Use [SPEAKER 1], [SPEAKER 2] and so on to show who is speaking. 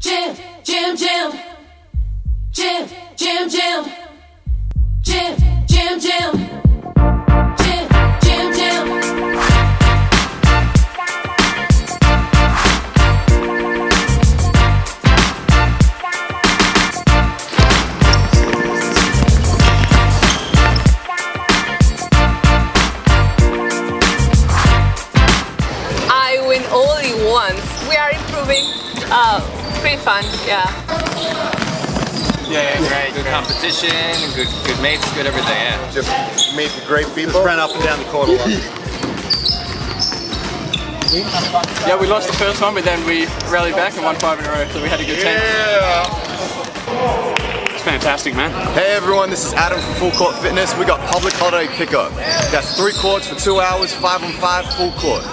[SPEAKER 1] Jam, jam, jam. Jam, jam, jam. Jam, jam, jam.
[SPEAKER 2] I win only once. We are improving. Uh, pretty fun, yeah.
[SPEAKER 3] Yeah, great. Good competition, good good mates, good everything, yeah.
[SPEAKER 4] Just meet great people.
[SPEAKER 5] Just ran up and down the court a lot.
[SPEAKER 6] yeah, we lost the first one, but then we rallied back and won five in a row, so we had a good yeah. team. Yeah! It's fantastic, man.
[SPEAKER 4] Hey everyone, this is Adam from Full Court Fitness. We got public holiday pickup. That's three courts for two hours, five on five, full court.